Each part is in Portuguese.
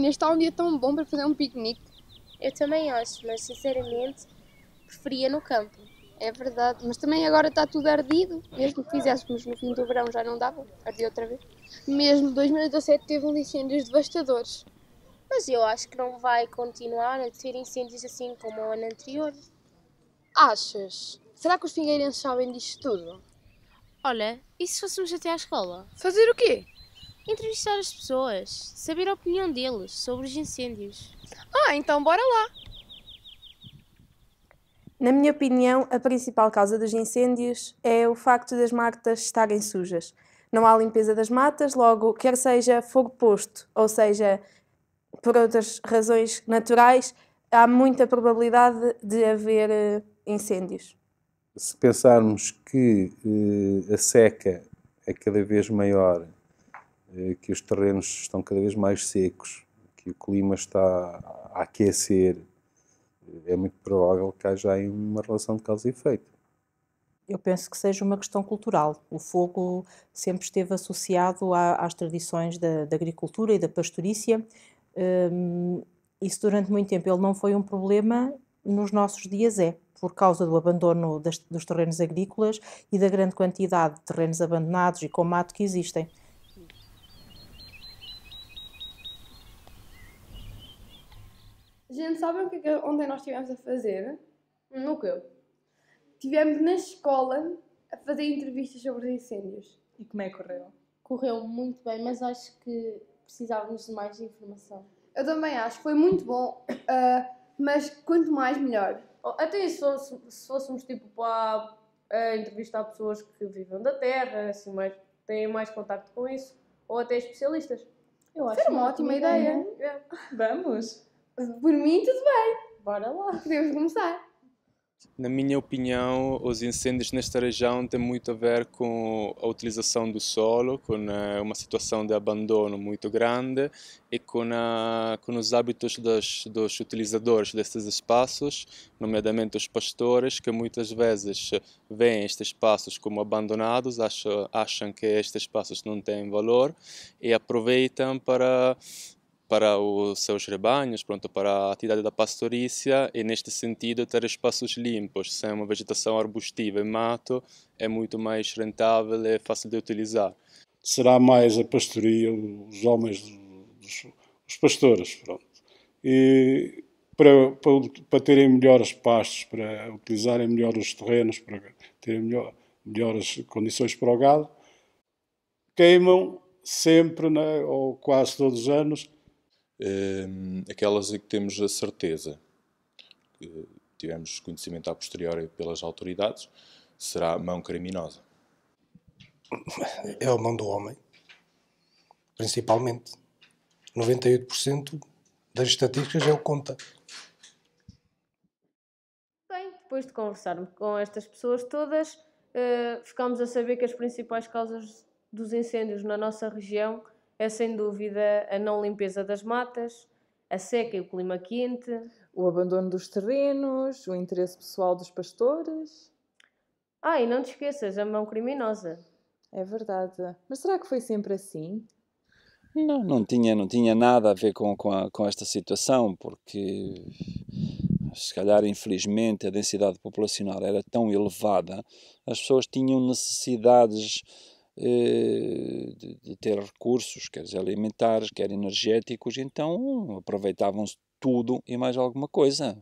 Hoje está um dia tão bom para fazer um piquenique. Eu também acho, mas sinceramente preferia no campo. É verdade, mas também agora está tudo ardido. Mesmo que fizéssemos no fim do verão já não dava, ardia outra vez. Mesmo 2017 teve um incêndios devastadores. Mas eu acho que não vai continuar a ter incêndios assim como o ano anterior. Achas? Será que os figueirenses sabem disto tudo? Olha, e se fôssemos até à escola? Fazer o quê? Entrevistar as pessoas, saber a opinião deles sobre os incêndios. Ah, então bora lá! Na minha opinião, a principal causa dos incêndios é o facto das matas estarem sujas. Não há limpeza das matas, logo, quer seja fogo posto, ou seja, por outras razões naturais, há muita probabilidade de haver uh, incêndios. Se pensarmos que uh, a seca é cada vez maior, uh, que os terrenos estão cada vez mais secos, que o clima está a aquecer, é muito provável que haja aí uma relação de causa e efeito. Eu penso que seja uma questão cultural. O fogo sempre esteve associado às tradições da, da agricultura e da pastorícia. Um, isso durante muito tempo ele não foi um problema, nos nossos dias é, por causa do abandono das, dos terrenos agrícolas e da grande quantidade de terrenos abandonados e com mato que existem. Gente, sabem o que é que ontem nós estivemos a fazer? No que? Estivemos na escola a fazer entrevistas sobre os incêndios. E como é que correu? Correu muito bem, mas acho que precisávamos de mais informação. Eu também acho, foi muito bom, uh, mas quanto mais melhor. Oh, até se, fosse, se fôssemos tipo para uh, entrevistar pessoas que vivem da terra, assim, mais, têm mais contacto com isso, ou até especialistas. Eu acho Foi uma, uma ótima ideia. ideia. Vamos! Por mim, tudo bem. Bora lá. Podemos começar. Na minha opinião, os incêndios nesta região têm muito a ver com a utilização do solo, com eh, uma situação de abandono muito grande e com, a, com os hábitos dos, dos utilizadores destes espaços, nomeadamente os pastores, que muitas vezes veem estes espaços como abandonados, acham, acham que estes espaços não têm valor e aproveitam para para os seus rebanhos, pronto, para a atividade da pastorícia e neste sentido ter espaços limpos, sem uma vegetação arbustiva e mato, é muito mais rentável e fácil de utilizar. Será mais a pastoria, os homens, os, os pastores, pronto. E para, para, para, terem melhores pastos, para utilizarem melhor os terrenos, para terem melhor, melhores condições para o gado, queimam sempre, né, ou quase todos os anos, aquelas em que temos a certeza que tivemos conhecimento a posteriori pelas autoridades, será mão criminosa. É a mão do homem, principalmente. 98% das estatísticas é o que conta. Bem, depois de conversarmos com estas pessoas todas, uh, ficámos a saber que as principais causas dos incêndios na nossa região é sem dúvida a não limpeza das matas, a seca e o clima quente. O abandono dos terrenos, o interesse pessoal dos pastores. Ah, e não te esqueças, a mão criminosa. É verdade. Mas será que foi sempre assim? Não, não tinha, não tinha nada a ver com, com, a, com esta situação, porque se calhar, infelizmente, a densidade populacional era tão elevada, as pessoas tinham necessidades de, de, ter recursos, quer alimentares, quer energéticos, então aproveitavam-se tudo e mais alguma coisa.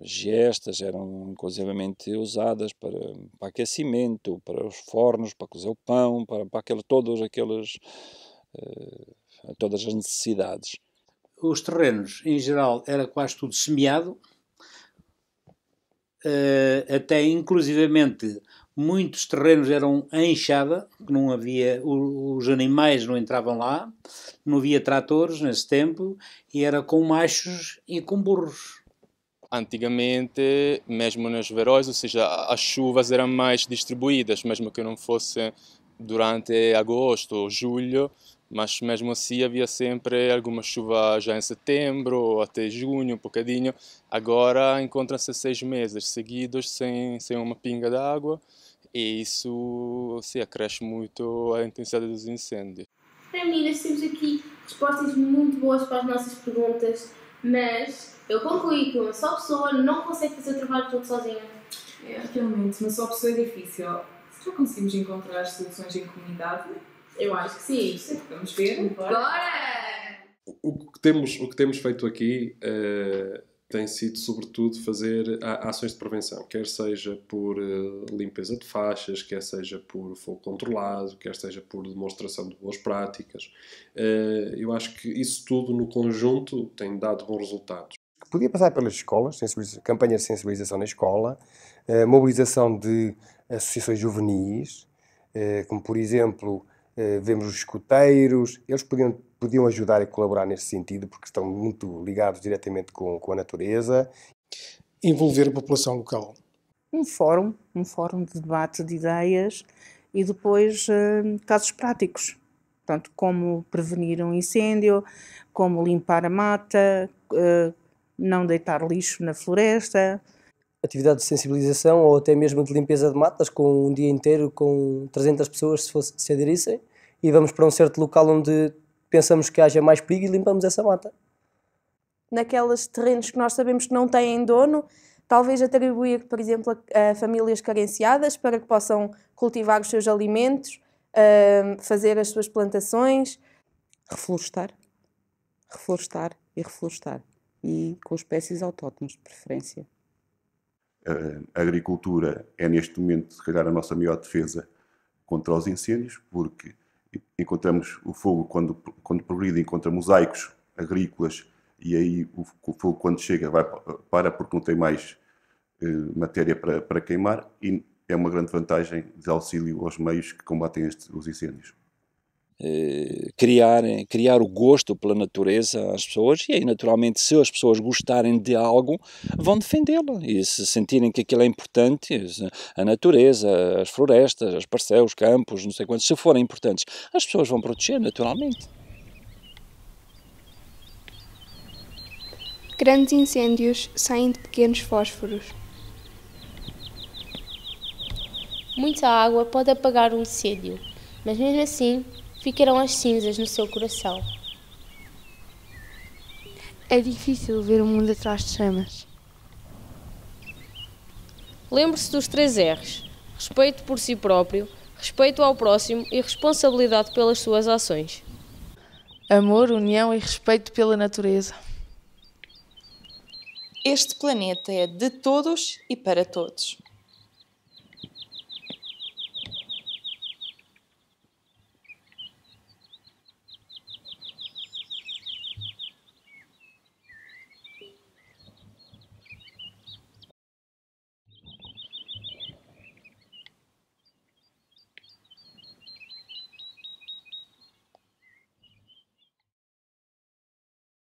As gestas eram inclusivamente usadas para, para aquecimento, para os fornos, para cozer o pão, para, para aquele, todos aqueles, uh, todas as necessidades. Os terrenos, em geral, era quase tudo semeado, uh, até inclusivamente muitos terrenos eram enxada, não havia, os animais não entravam lá, não havia tratores nesse tempo, e era com machos e com burros. Antigamente, mesmo nos verões, ou seja, as chuvas eram mais distribuídas, mesmo que não fosse durante agosto ou julho, mas mesmo assim havia sempre alguma chuva já em setembro ou até junho, um bocadinho. Agora encontram-se seis meses seguidos sem, sem uma pinga d'água e isso se acresce muito a intensidade dos incêndios. Para meninas, temos aqui respostas muito boas para as nossas perguntas, mas eu concluí que uma só pessoa não consegue fazer o trabalho todo sozinha. É, realmente, uma só pessoa é difícil. Será que conseguimos encontrar soluções em comunidade? Eu acho que sim. Vamos ver. Bora! O que temos, o que temos feito aqui uh, tem sido, sobretudo, fazer ações de prevenção, quer seja por uh, limpeza de faixas, quer seja por fogo controlado, quer seja por demonstração de boas práticas. Uh, eu acho que isso tudo no conjunto tem dado bons resultados. Podia passar pelas escolas, campanhas de sensibilização na escola, mobilização de associações juvenis, como por exemplo vemos os escuteiros, eles podiam podiam ajudar e colaborar nesse sentido, porque estão muito ligados diretamente com, com a natureza. Envolver a população local. Um fórum, um fórum de debate de ideias e depois uh, casos práticos. Portanto, como prevenir um incêndio, como limpar a mata, uh, não deitar lixo na floresta. Atividade de sensibilização ou até mesmo de limpeza de matas, com um dia inteiro com 300 pessoas se, fosse, se aderissem, e vamos para um certo local onde pensamos que haja mais perigo e limpamos essa mata. Naqueles terrenos que nós sabemos que não têm dono, talvez atribuir, por exemplo, a, a famílias carenciadas para que possam cultivar os seus alimentos, uh, fazer as suas plantações. Reflorestar, reflorestar e reflorestar. E com espécies autóctones, de preferência. A agricultura é, neste momento, se calhar, a nossa maior defesa contra os incêndios, porque encontramos o fogo quando, quando progride, encontra mosaicos agrícolas e aí o, o fogo quando chega vai para porque não tem mais eh, matéria para, para queimar e é uma grande vantagem de auxílio aos meios que combatem este, os incêndios. Eh, criar, criar o gosto pela natureza às pessoas e aí naturalmente se as pessoas gostarem de algo vão defendê-lo e se sentirem que aquilo é importante a natureza, as florestas, as parcelas, os campos, não sei quantos, se forem importantes as pessoas vão proteger naturalmente Grandes incêndios saem de pequenos fósforos. Muita água pode apagar um incêndio, mas mesmo assim ficarão as cinzas no seu coração. É difícil ver o mundo atrás de chamas. Lembre-se dos três R's: respeito por si próprio, respeito ao próximo e responsabilidade pelas suas ações. Amor, união e respeito pela natureza. Este planeta é de todos e para todos.